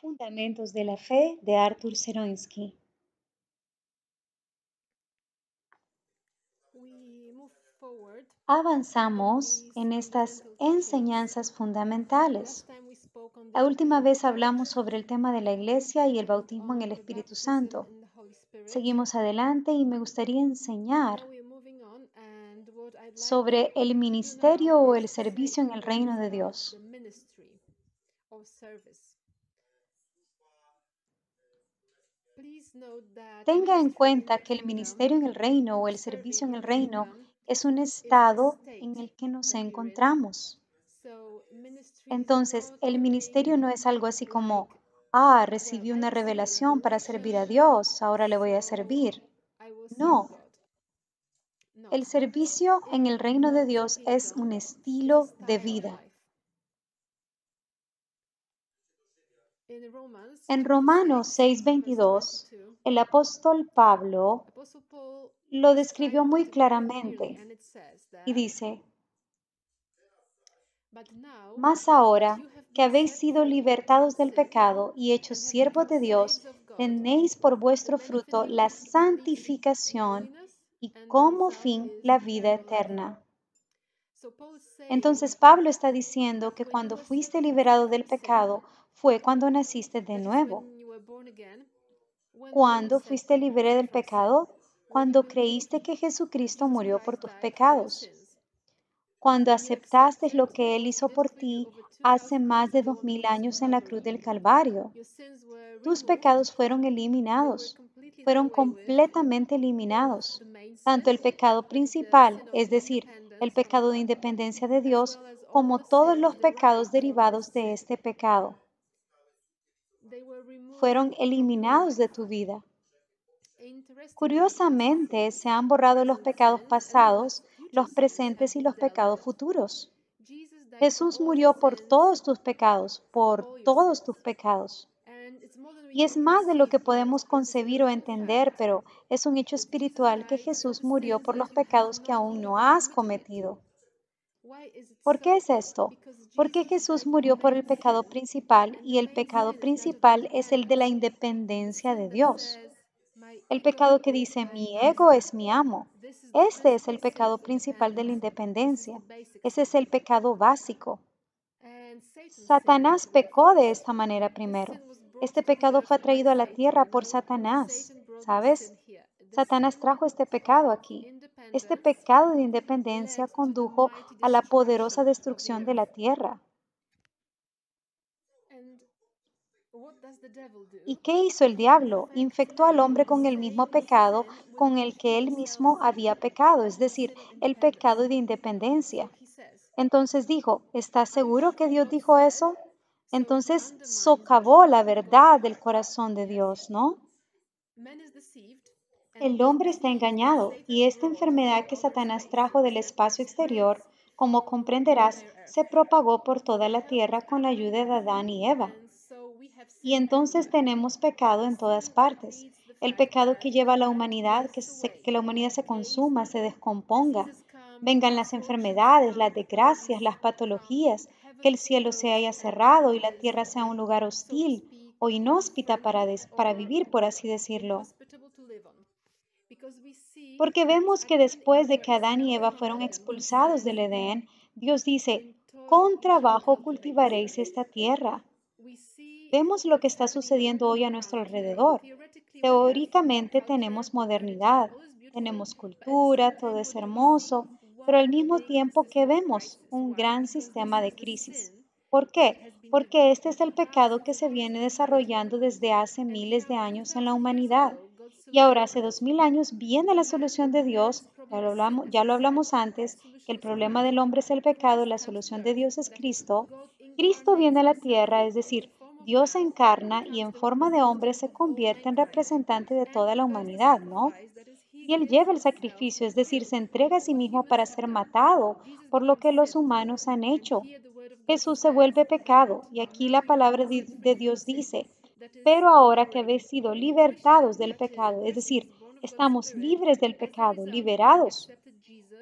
Fundamentos de la Fe de Arthur Seronsky. Avanzamos en estas enseñanzas fundamentales. La última vez hablamos sobre el tema de la iglesia y el bautismo en el Espíritu Santo. Seguimos adelante y me gustaría enseñar sobre el ministerio o el servicio en el reino de Dios. Tenga en cuenta que el ministerio en el reino o el servicio en el reino es un estado en el que nos encontramos. Entonces, el ministerio no es algo así como, ah, recibí una revelación para servir a Dios, ahora le voy a servir. No. El servicio en el reino de Dios es un estilo de vida. En Romanos 6:22, el apóstol Pablo lo describió muy claramente y dice, mas ahora que habéis sido libertados del pecado y hechos siervos de Dios, tenéis por vuestro fruto la santificación y como fin la vida eterna. Entonces Pablo está diciendo que cuando fuiste liberado del pecado fue cuando naciste de nuevo. ¿Cuándo fuiste libre del pecado? Cuando creíste que Jesucristo murió por tus pecados. Cuando aceptaste lo que Él hizo por ti hace más de dos mil años en la cruz del Calvario. Tus pecados fueron eliminados, fueron completamente eliminados. Tanto el pecado principal, es decir, el pecado de independencia de Dios, como todos los pecados derivados de este pecado fueron eliminados de tu vida. Curiosamente, se han borrado los pecados pasados, los presentes y los pecados futuros. Jesús murió por todos tus pecados, por todos tus pecados. Y es más de lo que podemos concebir o entender, pero es un hecho espiritual que Jesús murió por los pecados que aún no has cometido. ¿Por qué es esto? Porque Jesús murió por el pecado principal y el pecado principal es el de la independencia de Dios. El pecado que dice mi ego es mi amo. Este es el pecado principal de la independencia. Ese es el pecado básico. Satanás pecó de esta manera primero. Este pecado fue traído a la tierra por Satanás. ¿Sabes? Satanás trajo este pecado aquí. Este pecado de independencia condujo a la poderosa destrucción de la tierra. ¿Y qué hizo el diablo? Infectó al hombre con el mismo pecado con el que él mismo había pecado, es decir, el pecado de independencia. Entonces dijo, ¿estás seguro que Dios dijo eso? Entonces socavó la verdad del corazón de Dios, ¿no? El hombre está engañado y esta enfermedad que Satanás trajo del espacio exterior, como comprenderás, se propagó por toda la tierra con la ayuda de Adán y Eva. Y entonces tenemos pecado en todas partes. El pecado que lleva a la humanidad, que, la humanidad se consuma, se descomponga. Vengan las enfermedades, las desgracias, las patologías, que el cielo se haya cerrado y la tierra sea un lugar hostil o inhóspita para, para vivir, por así decirlo. Porque vemos que después de que Adán y Eva fueron expulsados del Edén, Dios dice, con trabajo cultivaréis esta tierra. Vemos lo que está sucediendo hoy a nuestro alrededor. Teóricamente tenemos modernidad, tenemos cultura, todo es hermoso, pero al mismo tiempo que vemos un gran sistema de crisis. ¿Por qué? Porque este es el pecado que se viene desarrollando desde hace miles de años en la humanidad. Y ahora hace dos mil años viene la solución de Dios. Ya lo, hablamos, ya lo hablamos antes, que el problema del hombre es el pecado, la solución de Dios es Cristo. Cristo viene a la tierra, es decir, Dios se encarna y en forma de hombre se convierte en representante de toda la humanidad, ¿no? Y Él lleva el sacrificio, es decir, se entrega a sí mismo para ser matado por lo que los humanos han hecho. Jesús se vuelve pecado y aquí la palabra de Dios dice, pero ahora que habéis sido libertados del pecado, es decir, estamos libres del pecado, liberados.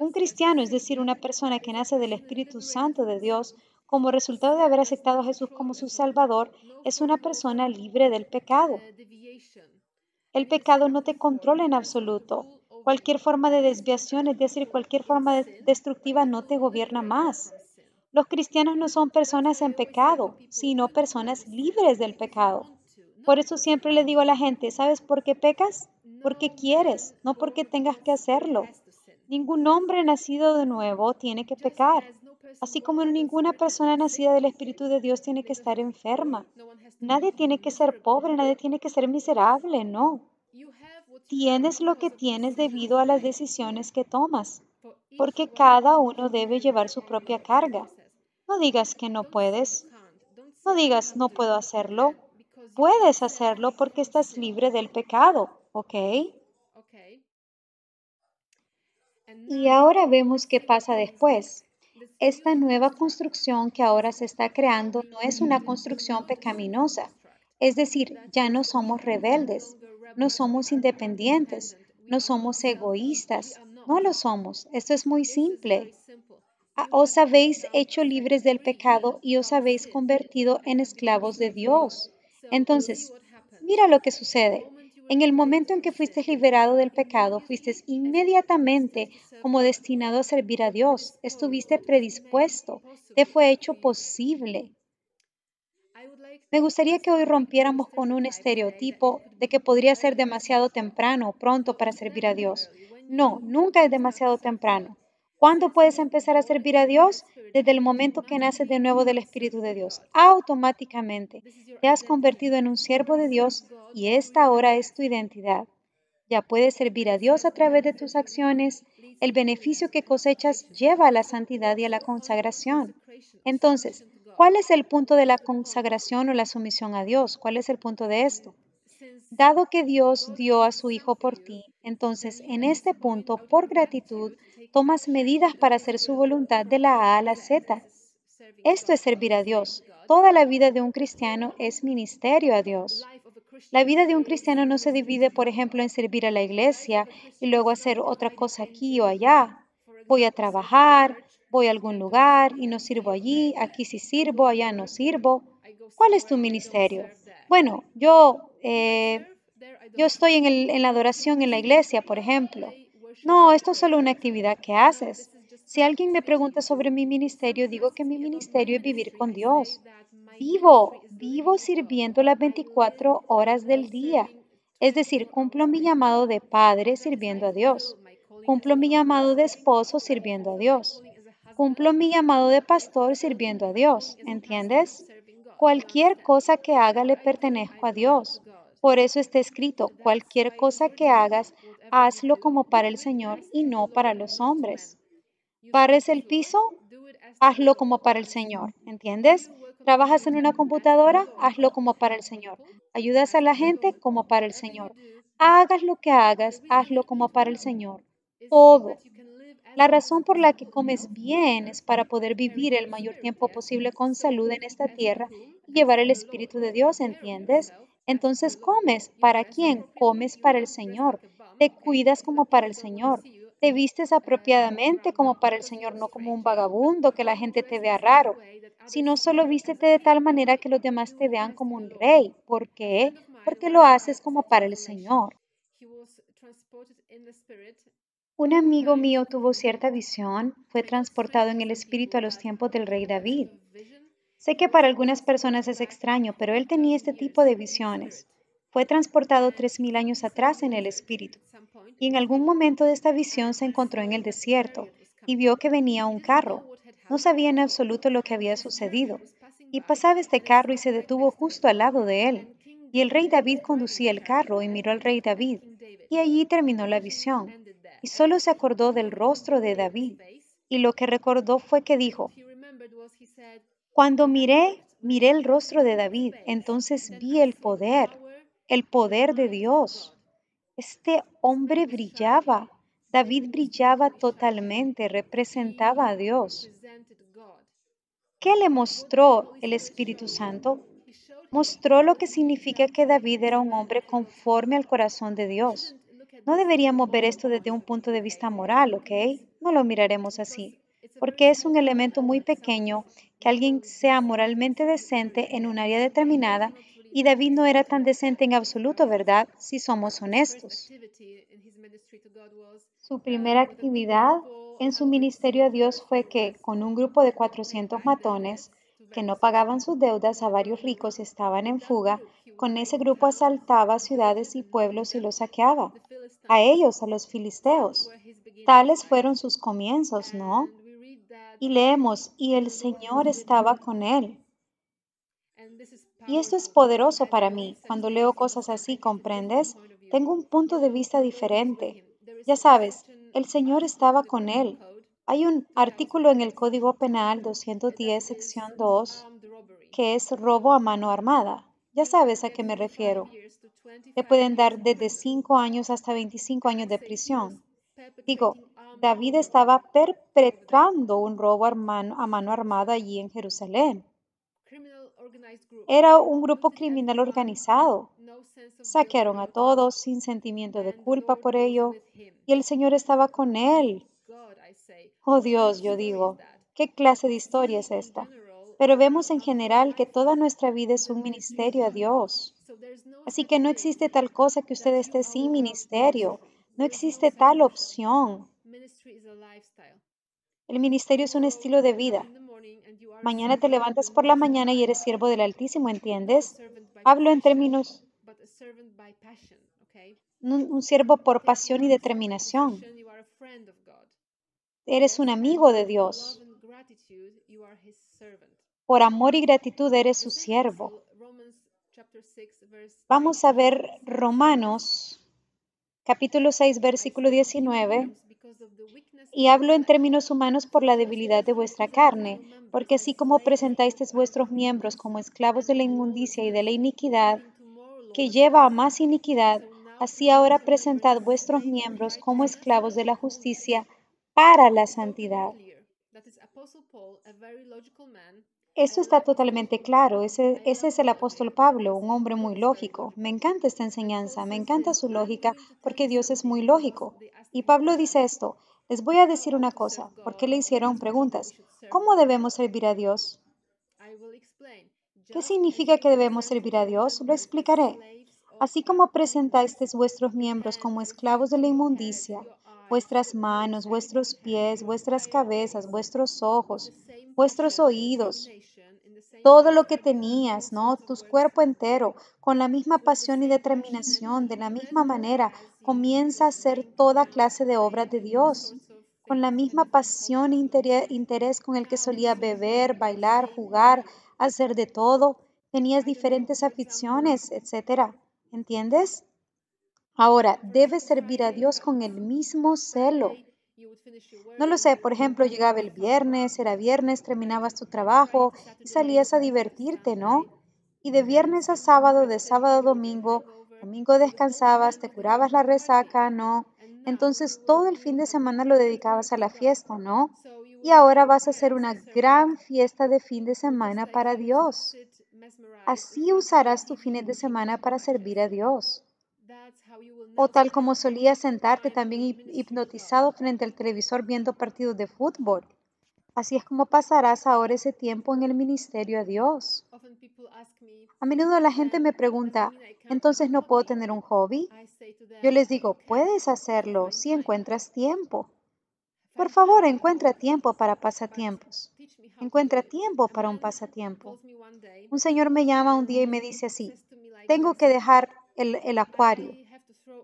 Un cristiano, es decir, una persona que nace del Espíritu Santo de Dios, como resultado de haber aceptado a Jesús como su Salvador, es una persona libre del pecado. El pecado no te controla en absoluto. Cualquier forma de desviación, es decir, cualquier forma destructiva, no te gobierna más. Los cristianos no son personas en pecado, sino personas libres del pecado. Por eso siempre le digo a la gente, ¿sabes por qué pecas? Porque quieres, no porque tengas que hacerlo. Ningún hombre nacido de nuevo tiene que pecar, así como ninguna persona nacida del Espíritu de Dios tiene que estar enferma. Nadie tiene que ser pobre, nadie tiene que ser miserable, no. Tienes lo que tienes debido a las decisiones que tomas, porque cada uno debe llevar su propia carga. No digas que no puedes. No digas no puedo hacerlo. Puedes hacerlo porque estás libre del pecado, ¿ok? Y ahora vemos qué pasa después. Esta nueva construcción que ahora se está creando no es una construcción pecaminosa. Es decir, ya no somos rebeldes, no somos independientes, no somos egoístas, no lo somos. Esto es muy simple. Ah, os habéis hecho libres del pecado y os habéis convertido en esclavos de Dios. Entonces, mira lo que sucede. En el momento en que fuiste liberado del pecado, fuiste inmediatamente como destinado a servir a Dios. Estuviste predispuesto. Te fue hecho posible. Me gustaría que hoy rompiéramos con un estereotipo de que podría ser demasiado temprano o pronto para servir a Dios. No, nunca es demasiado temprano. ¿Cuándo puedes empezar a servir a Dios? Desde el momento que naces de nuevo del Espíritu de Dios. Automáticamente te has convertido en un siervo de Dios y esta ahora es tu identidad. Ya puedes servir a Dios a través de tus acciones. El beneficio que cosechas lleva a la santidad y a la consagración. Entonces, ¿cuál es el punto de la consagración o la sumisión a Dios? ¿Cuál es el punto de esto? Dado que Dios dio a su Hijo por ti, entonces en este punto, por gratitud, tomas medidas para hacer su voluntad de la A a la Z. Esto es servir a Dios. Toda la vida de un cristiano es ministerio a Dios. La vida de un cristiano no se divide, por ejemplo, en servir a la iglesia y luego hacer otra cosa aquí o allá. Voy a trabajar, voy a algún lugar y no sirvo allí, aquí sí sirvo, allá no sirvo. ¿Cuál es tu ministerio? Bueno, yo, eh, yo estoy en, en la adoración en la iglesia, por ejemplo. No, esto es solo una actividad que haces. Si alguien me pregunta sobre mi ministerio, digo que mi ministerio es vivir con Dios. Vivo, vivo sirviendo las 24 horas del día. Es decir, cumplo mi llamado de padre sirviendo a Dios. Cumplo mi llamado de esposo sirviendo a Dios. Cumplo mi llamado de pastor sirviendo a Dios. ¿Entiendes? Cualquier cosa que haga le pertenezco a Dios. Por eso está escrito, cualquier cosa que hagas, hazlo como para el Señor y no para los hombres. ¿Barres el piso? Hazlo como para el Señor, ¿entiendes? ¿Trabajas en una computadora? Hazlo como para el Señor. ¿Ayudas a la gente? Como para el Señor. Hagas lo que hagas, hazlo como para el Señor. Todo. La razón por la que comes bien es para poder vivir el mayor tiempo posible con salud en esta tierra y llevar el Espíritu de Dios, ¿entiendes? Entonces comes. ¿Para quién? Comes para el Señor. Te cuidas como para el Señor. Te vistes apropiadamente como para el Señor, no como un vagabundo que la gente te vea raro, sino solo vístete de tal manera que los demás te vean como un rey. ¿Por qué? Porque lo haces como para el Señor. Un amigo mío tuvo cierta visión, fue transportado en el espíritu a los tiempos del rey David. Sé que para algunas personas es extraño, pero él tenía este tipo de visiones. Fue transportado tres mil años atrás en el espíritu, y en algún momento de esta visión se encontró en el desierto y vio que venía un carro. No sabía en absoluto lo que había sucedido, y pasaba este carro y se detuvo justo al lado de él. Y el rey David conducía el carro y miró al rey David, y allí terminó la visión y solo se acordó del rostro de David. Y lo que recordó fue que dijo, cuando miré, miré el rostro de David, entonces vi el poder, el poder de Dios. Este hombre brillaba, David brillaba totalmente, representaba a Dios. ¿Qué le mostró el Espíritu Santo? Mostró lo que significa que David era un hombre conforme al corazón de Dios. No deberíamos ver esto desde un punto de vista moral, ¿ok? No lo miraremos así. Porque es un elemento muy pequeño que alguien sea moralmente decente en un área determinada y David no era tan decente en absoluto, ¿verdad? Si somos honestos. Su primera actividad en su ministerio a Dios fue que, con un grupo de 400 matones que no pagaban sus deudas a varios ricos y estaban en fuga, con ese grupo asaltaba ciudades y pueblos y los saqueaba. A ellos, a los filisteos. Tales fueron sus comienzos, ¿no? Y leemos, y el Señor estaba con él. Y esto es poderoso para mí. Cuando leo cosas así, ¿comprendes? Tengo un punto de vista diferente. Ya sabes, el Señor estaba con él. Hay un artículo en el Código Penal 210, sección 2, que es robo a mano armada. Ya sabes a qué me refiero. Le pueden dar desde 5 años hasta 25 años de prisión. Digo, David estaba perpetrando un robo a mano, a mano armada allí en Jerusalén. Era un grupo criminal organizado. Saquearon a todos sin sentimiento de culpa por ello y el Señor estaba con él. Oh Dios, yo digo, ¿qué clase de historia es esta? Pero vemos en general que toda nuestra vida es un ministerio a Dios. Así que no existe tal cosa que usted esté sin ministerio. No existe tal opción. El ministerio es un estilo de vida. Mañana te levantas por la mañana y eres siervo del Altísimo, ¿entiendes? Hablo en términos un, siervo por pasión y determinación. Eres un amigo de Dios. Por amor y gratitud eres su siervo. Vamos a ver Romanos capítulo 6, versículo 19. Y hablo en términos humanos por la debilidad de vuestra carne, porque así como presentáis vuestros miembros como esclavos de la inmundicia y de la iniquidad, que lleva a más iniquidad, así ahora presentad vuestros miembros como esclavos de la justicia para la santidad. Eso está totalmente claro. Ese, ese, es el apóstol Pablo, un hombre muy lógico. Me encanta esta enseñanza, me encanta su lógica, porque Dios es muy lógico. Y Pablo dice esto, les voy a decir una cosa, porque le hicieron preguntas. ¿Cómo debemos servir a Dios? ¿Qué significa que debemos servir a Dios? Lo explicaré. Así como presentáis vuestros miembros como esclavos de la inmundicia, vuestras manos, vuestros pies, vuestras cabezas, vuestros ojos, vuestros oídos, todo lo que tenías, ¿no? Tu cuerpo entero, con la misma pasión y determinación, de la misma manera, comienza a hacer toda clase de obras de Dios, con la misma pasión e interés con el que solía beber, bailar, jugar, hacer de todo, tenías diferentes aficiones, etc. ¿Entiendes? Ahora, debes servir a Dios con el mismo celo. No lo sé, por ejemplo, llegaba el viernes, era viernes, terminabas tu trabajo y salías a divertirte, ¿no? Y de viernes a sábado, de sábado a domingo, domingo descansabas, te curabas la resaca, ¿no? Entonces todo el fin de semana lo dedicabas a la fiesta, ¿no? Y ahora vas a hacer una gran fiesta de fin de semana para Dios. Así usarás tu fin de semana para servir a Dios. O tal como solías sentarte también hipnotizado frente al televisor viendo partidos de fútbol. Así es como pasarás ahora ese tiempo en el ministerio a Dios. A menudo la gente me pregunta, ¿entonces no puedo tener un hobby? Yo les digo, puedes hacerlo si encuentras tiempo. Por favor, encuentra tiempo para pasatiempos. Encuentra tiempo para un pasatiempo. Un señor me llama un día y me dice así, tengo que dejar el, acuario.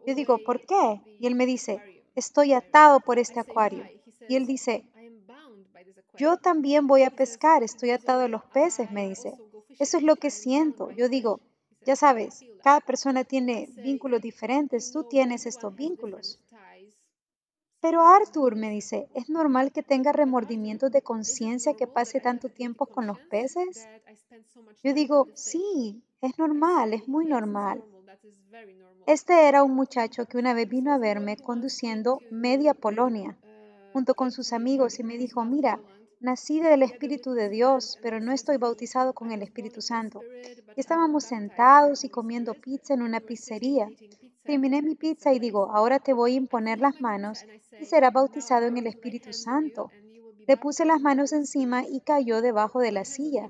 Yo digo, ¿por qué? Y él me dice, estoy atado por este acuario. Y él dice, yo también voy a pescar, estoy atado a los peces, me dice. Eso es lo que siento. Yo digo, ya sabes, cada persona tiene vínculos diferentes, tú tienes estos vínculos. Pero Arthur me dice, ¿es normal que tenga remordimientos de conciencia que pase tanto tiempo con los peces? Yo digo, sí, es normal, es muy normal. Este era un muchacho que una vez vino a verme conduciendo media Polonia junto con sus amigos y me dijo, mira, nací del Espíritu de Dios, pero no estoy bautizado con el Espíritu Santo. Estábamos sentados y comiendo pizza en una pizzería. Terminé mi pizza y digo, ahora te voy a imponer las manos y será bautizado en el Espíritu Santo. Le puse las manos encima y cayó debajo de la silla.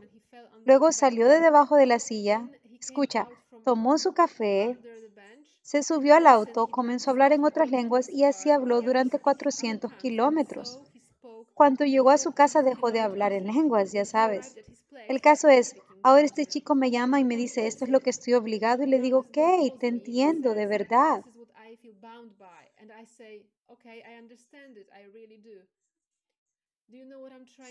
Luego salió de debajo de la silla. Escucha, tomó su café, se subió al auto, comenzó a hablar en otras lenguas y así habló durante 400 kilómetros. Cuando llegó a su casa dejó de hablar en lenguas, ya sabes. El caso es, ahora este chico me llama y me dice, esto es lo que estoy obligado y le digo, ok, te entiendo, de verdad.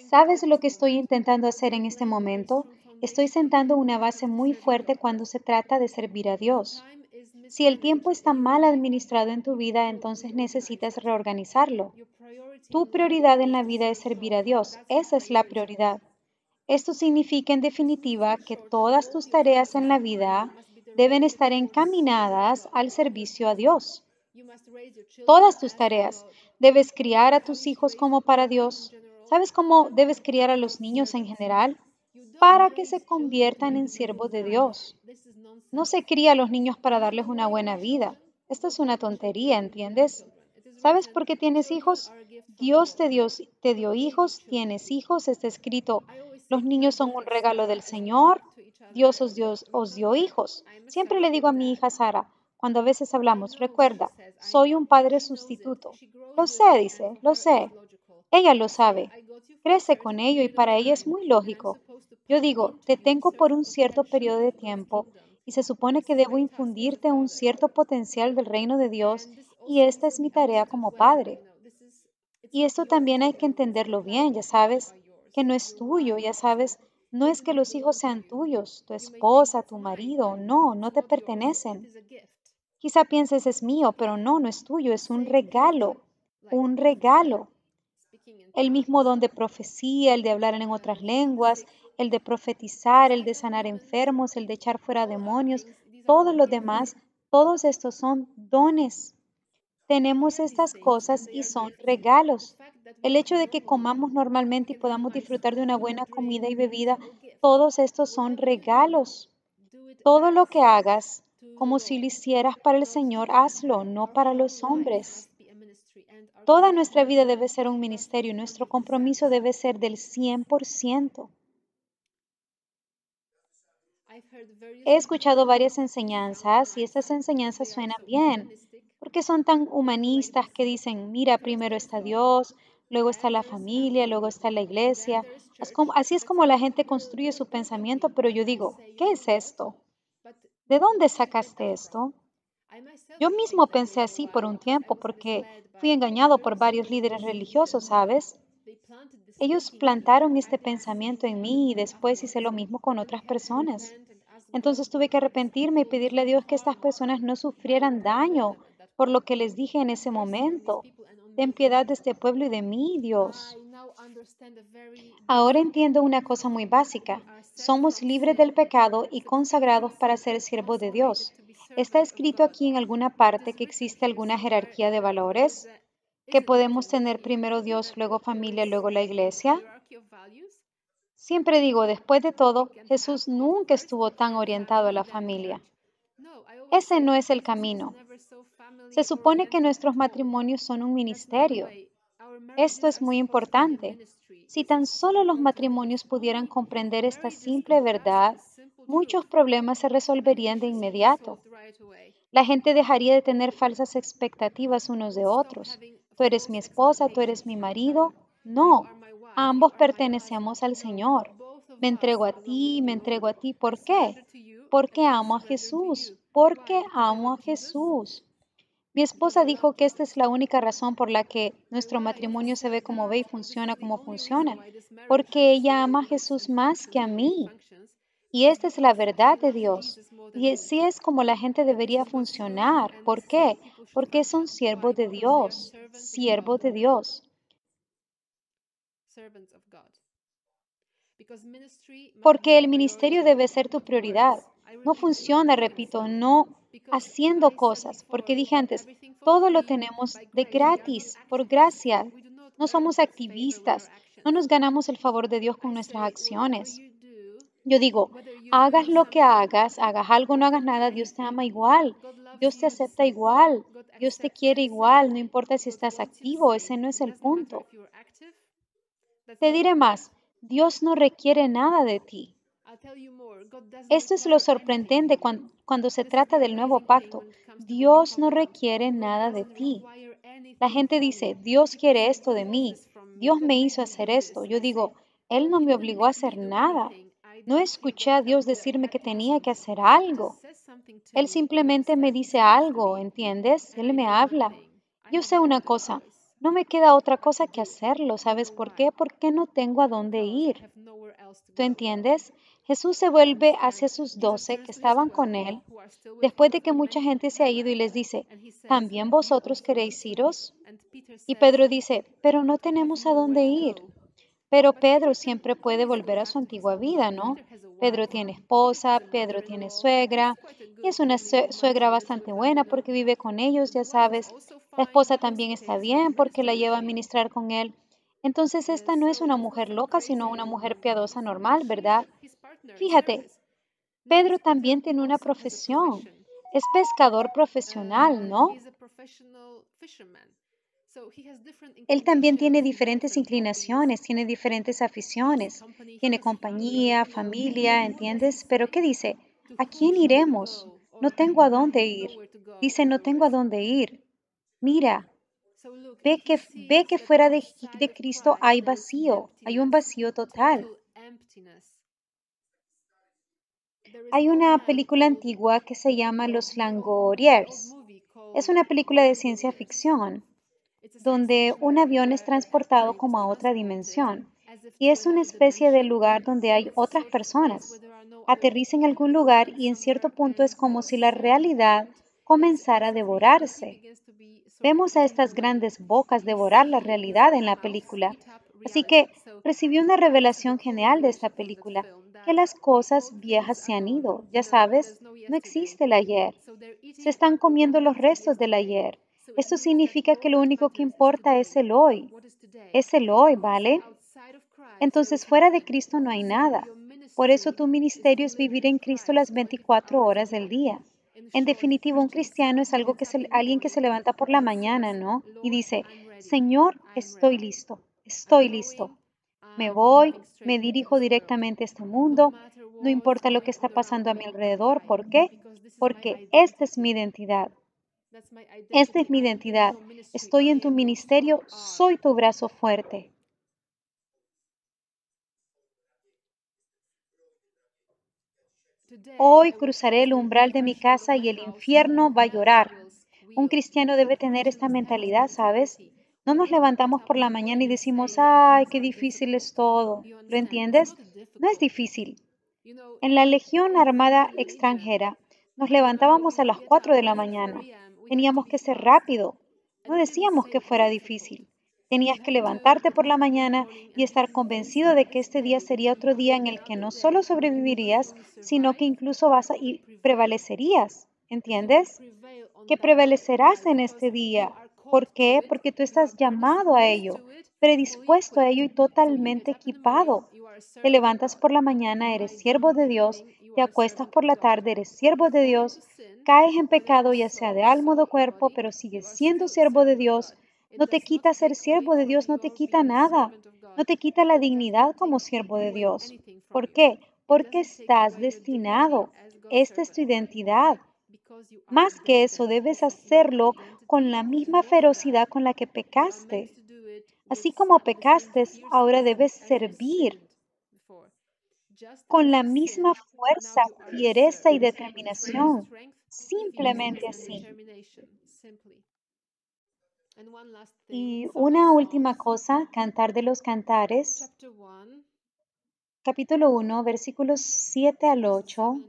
¿Sabes lo que estoy intentando hacer en este momento? Estoy sentando una base muy fuerte cuando se trata de servir a Dios. Si el tiempo está mal administrado en tu vida, entonces necesitas reorganizarlo. Tu prioridad en la vida es servir a Dios. Esa es la prioridad. Esto significa en definitiva que todas tus tareas en la vida deben estar encaminadas al servicio a Dios. Todas tus tareas. Debes criar a tus hijos como para Dios. ¿Sabes cómo debes criar a los niños en general? Para que se conviertan en siervos de Dios. No se cría a los niños para darles una buena vida. Esto es una tontería, ¿entiendes? ¿Sabes por qué tienes hijos? Dios te dio, te dio hijos, tienes hijos, está escrito, los niños son un regalo del Señor, Dios os os dio hijos. Siempre le digo a mi hija Sara, cuando a veces hablamos, recuerda, soy un padre sustituto. Lo sé, dice, lo sé. Ella lo sabe. Crece con ello y para ella es muy lógico. Yo digo, te tengo por un cierto periodo de tiempo y se supone que debo infundirte un cierto potencial del reino de Dios y esta es mi tarea como padre. Y esto también hay que entenderlo bien, ya sabes, que no es tuyo, ya sabes, no es que los hijos sean tuyos, tu esposa, tu marido, no, no te pertenecen. Quizá pienses es mío, pero no, no es tuyo, es un regalo, un regalo el mismo don de profecía, el de hablar en otras lenguas, el de profetizar, el de sanar enfermos, el de echar fuera demonios, todos los demás, todos estos son dones. Tenemos estas cosas y son regalos. El hecho de que comamos normalmente y podamos disfrutar de una buena comida y bebida, todos estos son regalos. Todo lo que hagas, como si lo hicieras para el Señor, hazlo, no para los hombres. Toda nuestra vida debe ser un ministerio y nuestro compromiso debe ser del 100%. He escuchado varias enseñanzas y estas enseñanzas suenan bien, porque son tan humanistas que dicen, mira, primero está Dios, luego está la familia, luego está la iglesia. Así es como la gente construye su pensamiento, pero yo digo, ¿qué es esto? ¿De dónde sacaste esto? Yo mismo pensé así por un tiempo porque fui engañado por varios líderes religiosos, ¿sabes? Ellos plantaron este pensamiento en mí y después hice lo mismo con otras personas. Entonces tuve que arrepentirme y pedirle a Dios que estas personas no sufrieran daño por lo que les dije en ese momento. Ten piedad de este pueblo y de mí, Dios. Ahora entiendo una cosa muy básica. Somos libres del pecado y consagrados para ser siervos de Dios. ¿Está escrito aquí en alguna parte que existe alguna jerarquía de valores? ¿Que podemos tener primero Dios, luego familia, luego la iglesia? Siempre digo, después de todo, Jesús nunca estuvo tan orientado a la familia. Ese no es el camino. Se supone que nuestros matrimonios son un ministerio. Esto es muy importante. Si tan solo los matrimonios pudieran comprender esta simple verdad, muchos problemas se resolverían de inmediato. La gente dejaría de tener falsas expectativas unos de otros. Tú eres mi esposa, tú eres mi marido. No, ambos pertenecemos al Señor. Me entrego a ti, me entrego a ti. ¿Por qué? Porque amo a Jesús. Porque amo a Jesús. Mi esposa dijo que esta es la única razón por la que nuestro matrimonio se ve como ve y funciona como funciona, porque ella ama a Jesús más que a mí. Y esta es la verdad de Dios. Y así es como la gente debería funcionar. ¿Por qué? Porque son siervos de Dios, siervos de Dios. Porque el ministerio debe ser tu prioridad. No funciona, repito, no haciendo cosas, porque dije antes, todo lo tenemos de gratis, por gracia. No somos activistas, no nos ganamos el favor de Dios con nuestras acciones. Yo digo, hagas lo que hagas, hagas algo, no hagas nada, Dios te ama igual, Dios te acepta igual, Dios te quiere igual, no importa si estás activo, ese no es el punto. Te diré más, Dios no requiere nada de ti. Esto es lo sorprendente cuando, se trata del nuevo pacto. Dios no requiere nada de ti. La gente dice, Dios quiere esto de mí, Dios me hizo hacer esto. Yo digo, Él no me obligó a hacer nada. No escuché a Dios decirme que tenía que hacer algo. Él simplemente me dice algo, ¿entiendes? Él me habla. Yo sé una cosa, no me queda otra cosa que hacerlo. ¿Sabes por qué? Porque no tengo a dónde ir. ¿Tú entiendes? Jesús se vuelve hacia sus doce que estaban con él, después de que mucha gente se ha ido y les dice, ¿también vosotros queréis iros? Y Pedro dice, pero no tenemos a dónde ir. Pero Pedro siempre puede volver a su antigua vida, ¿no? Pedro tiene esposa, Pedro tiene suegra, y es una suegra bastante buena porque vive con ellos, ya sabes. La esposa también está bien porque la lleva a ministrar con él. Entonces esta no es una mujer loca, sino una mujer piadosa normal, ¿verdad? Fíjate, Pedro también tiene una profesión. Es pescador profesional, ¿no? Él también tiene diferentes inclinaciones, tiene diferentes aficiones, tiene compañía, familia, ¿entiendes? Pero ¿qué dice? ¿A quién iremos? No tengo a dónde ir. Dice, no tengo a dónde ir. Mira, ve que, ve que fuera de, de Cristo hay vacío, hay un vacío total. Hay una película antigua que se llama Los Langoriers. Es una película de ciencia ficción donde un avión es transportado como a otra dimensión y es una especie de lugar donde hay otras personas. Aterriza en algún lugar y en cierto punto es como si la realidad comenzara a devorarse. Vemos a estas grandes bocas devorar la realidad en la película. Así que recibí una revelación genial de esta película que las cosas viejas se han ido. Ya sabes, no existe el ayer. Se están comiendo los restos del ayer. Esto significa que lo único que importa es el hoy. Es el hoy, ¿vale? Entonces fuera de Cristo no hay nada. Por eso tu ministerio es vivir en Cristo las 24 horas del día. En definitiva, un cristiano es algo que alguien que se levanta por la mañana, ¿no? Y dice, Señor, estoy listo, estoy listo. Me voy, me dirijo directamente a este mundo, no importa lo que está pasando a mi alrededor. ¿Por qué? Porque esta es mi identidad. Esta es mi identidad. Estoy en tu ministerio, soy tu brazo fuerte. Hoy cruzaré el umbral de mi casa y el infierno va a llorar. Un cristiano debe tener esta mentalidad, ¿sabes? No nos levantamos por la mañana y decimos, ay, qué difícil es todo. ¿Lo entiendes? No es difícil. En la Legión Armada extranjera, nos levantábamos a las 4 de la mañana. Teníamos que ser rápido. No decíamos que fuera difícil. Tenías que levantarte por la mañana y estar convencido de que este día sería otro día en el que no solo sobrevivirías, sino que incluso vas a y prevalecerías. ¿Entiendes? Que prevalecerás en este día ¿Por qué? Porque tú estás llamado a ello, predispuesto a ello y totalmente equipado. Te levantas por la mañana, eres siervo de Dios, te acuestas por la tarde, eres siervo de Dios, caes en pecado ya sea de alma o de cuerpo, pero sigues siendo siervo de Dios. No te quita ser siervo de Dios, no te quita nada, no te quita la dignidad como siervo de Dios. ¿Por qué? Porque estás destinado. Esta es tu identidad. Más que eso, debes hacerlo con la misma ferocidad con la que pecaste. Así como pecaste, ahora debes servir con la misma fuerza, fiereza y determinación. Simplemente así. Y una última cosa, Cantar de los Cantares, capítulo 1, versículos 7 al 8.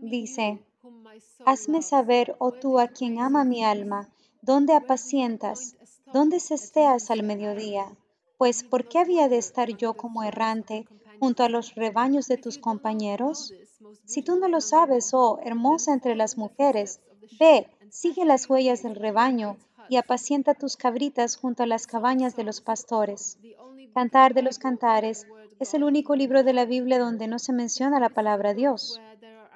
Dice, hazme saber, oh tú a quien ama mi alma, dónde apacientas, dónde cesteas al mediodía. Pues, ¿por qué había de estar yo como errante junto a los rebaños de tus compañeros? Si tú no lo sabes, oh hermosa entre las mujeres, ve, sigue las huellas del rebaño y apacienta tus cabritas junto a las cabañas de los pastores. Cantar de los Cantares es el único libro de la Biblia donde no se menciona la palabra Dios.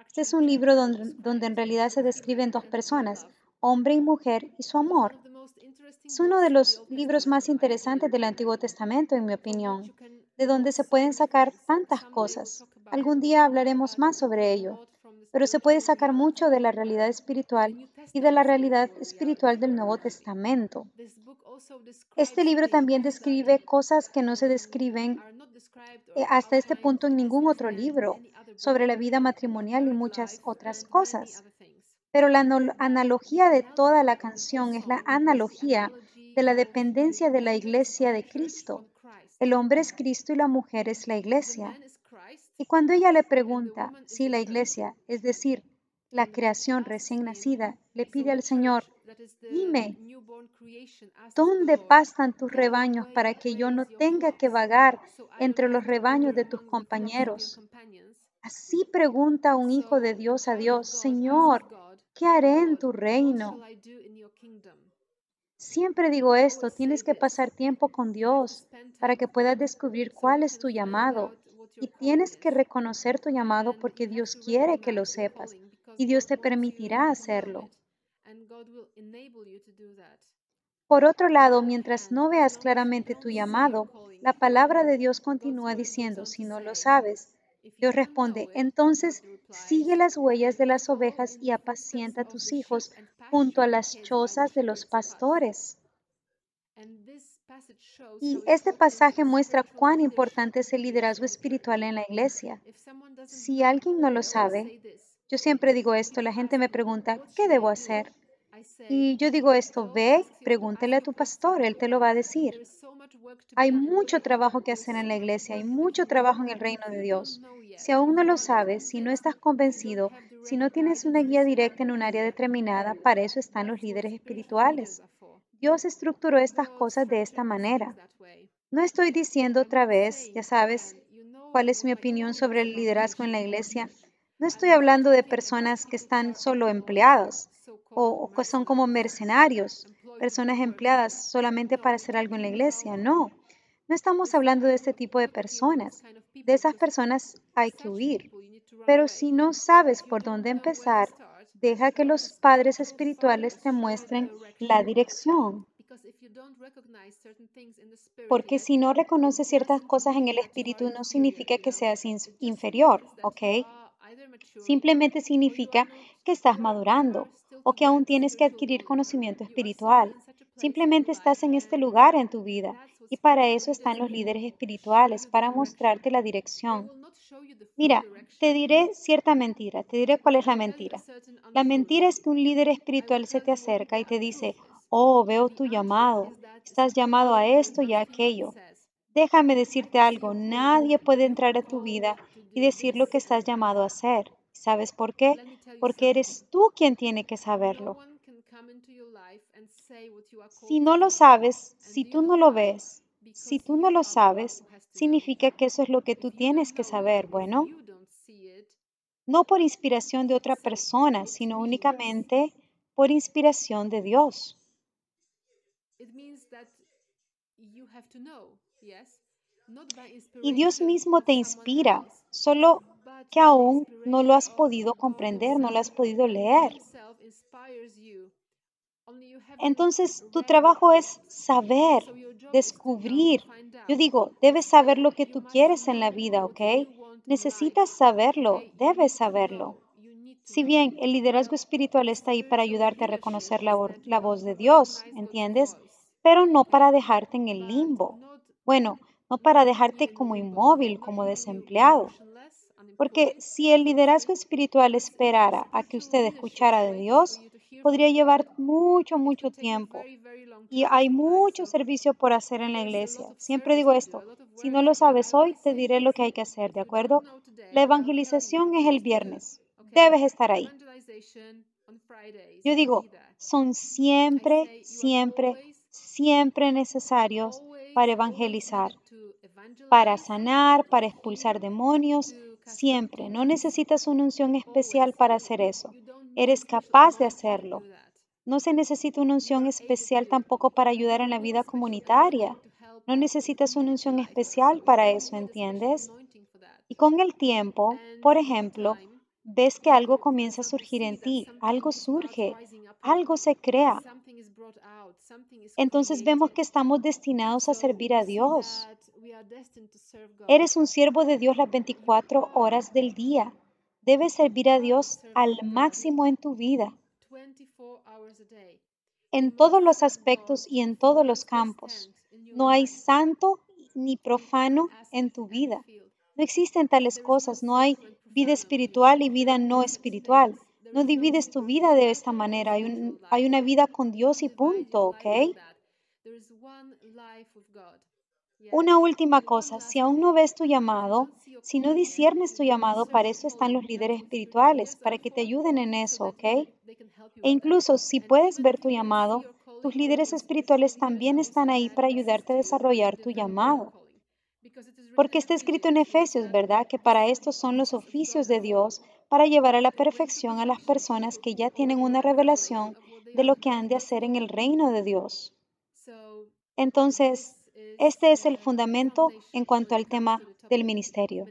Este es un libro donde, donde en realidad se describen dos personas, hombre y mujer, y su amor. Es uno de los libros más interesantes del Antiguo Testamento, en mi opinión, de donde se pueden sacar tantas cosas. Algún día hablaremos más sobre ello, pero se puede sacar mucho de la realidad espiritual y de la realidad espiritual del Nuevo Testamento. Este libro también describe cosas que no se describen hasta este punto en ningún otro libro sobre la vida matrimonial y muchas otras cosas. Pero la analogía de toda la canción es la analogía de la dependencia de la iglesia de Cristo. El hombre es Cristo y la mujer es la iglesia. Y cuando ella le pregunta si la iglesia, es decir, la creación recién nacida, le pide al Señor, dime, ¿dónde pastan tus rebaños para que yo no tenga que vagar entre los rebaños de tus compañeros? Así pregunta un hijo de Dios a Dios, Señor, ¿qué haré en tu reino? Siempre digo esto, tienes que pasar tiempo con Dios para que puedas descubrir cuál es tu llamado. Y tienes que reconocer tu llamado porque Dios quiere que lo sepas y Dios te permitirá hacerlo. Por otro lado, mientras no veas claramente tu llamado, la palabra de Dios continúa diciendo, si no lo sabes, Dios responde, entonces sigue las huellas de las ovejas y apacienta a tus hijos junto a las chozas de los pastores. Y este pasaje muestra cuán importante es el liderazgo espiritual en la iglesia. Si alguien no lo sabe, yo siempre digo esto, la gente me pregunta, ¿qué debo hacer? Y yo digo esto, ve, pregúntele a tu pastor, él te lo va a decir. Hay mucho trabajo que hacer en la iglesia, hay mucho trabajo en el reino de Dios. Si aún no lo sabes, si no estás convencido, si no tienes una guía directa en un área determinada, para eso están los líderes espirituales. Dios estructuró estas cosas de esta manera. No estoy diciendo otra vez, ya sabes, cuál es mi opinión sobre el liderazgo en la iglesia. No estoy hablando de personas que están solo empleados o, que son como mercenarios, personas empleadas solamente para hacer algo en la iglesia. No, no estamos hablando de este tipo de personas. De esas personas hay que huir. Pero si no sabes por dónde empezar, deja que los padres espirituales te muestren la dirección. Porque si no reconoces ciertas cosas en el espíritu no significa que seas inferior, ¿ok? Simplemente significa que estás madurando o que aún tienes que adquirir conocimiento espiritual. Simplemente estás en este lugar en tu vida y para eso están los líderes espirituales, para mostrarte la dirección. Mira, te diré cierta mentira, te diré cuál es la mentira. La mentira es que un líder espiritual se te acerca y te dice, oh, veo tu llamado, estás llamado a esto y a aquello. Déjame decirte algo, nadie puede entrar a tu vida y decir lo que estás llamado a hacer. ¿Sabes por qué? Porque eres tú quien tiene que saberlo. Si no lo sabes, si tú no lo ves, si tú no lo sabes, significa que eso es lo que tú tienes que saber. Bueno, no por inspiración de otra persona, sino únicamente por inspiración de Dios. Y Dios mismo te inspira, solo que aún no lo has podido comprender, no lo has podido leer. Entonces, tu trabajo es saber, descubrir. Yo digo, debes saber lo que tú quieres en la vida, ¿ok? Necesitas saberlo, debes saberlo. Si bien el liderazgo espiritual está ahí para ayudarte a reconocer la, la voz de Dios, ¿entiendes? Pero no para dejarte en el limbo. Bueno, no para dejarte como inmóvil, como desempleado. Porque si el liderazgo espiritual esperara a que usted escuchara de Dios, podría llevar mucho, mucho tiempo. Y hay mucho servicio por hacer en la iglesia. Siempre digo esto, si no lo sabes hoy, te diré lo que hay que hacer, ¿de acuerdo? La evangelización es el viernes. Debes estar ahí. Yo digo, son siempre, siempre, siempre necesarios para evangelizar, para sanar, para expulsar demonios, siempre. No necesitas una unción especial para hacer eso. Eres capaz de hacerlo. No se necesita una unción especial tampoco para ayudar en la vida comunitaria. No necesitas una unción especial para eso, ¿entiendes? Y con el tiempo, por ejemplo, ves que algo comienza a surgir en ti, algo surge, algo se crea. Entonces vemos que estamos destinados a servir a Dios. Eres un siervo de Dios las 24 horas del día. Debes servir a Dios al máximo en tu vida, en todos los aspectos y en todos los campos. No hay santo ni profano en tu vida. No existen tales cosas. No hay vida espiritual y vida no espiritual. No divides tu vida de esta manera. Hay, una vida con Dios y punto, ¿ok? Una última cosa, si aún no ves tu llamado, si no disiernes tu llamado, para eso están los líderes espirituales, para que te ayuden en eso, ¿ok? E incluso si puedes ver tu llamado, tus líderes espirituales también están ahí para ayudarte a desarrollar tu llamado. Porque está escrito en Efesios, ¿verdad? Que para esto son los oficios de Dios para llevar a la perfección a las personas que ya tienen una revelación de lo que han de hacer en el reino de Dios. Entonces, este es el fundamento en cuanto al tema del ministerio.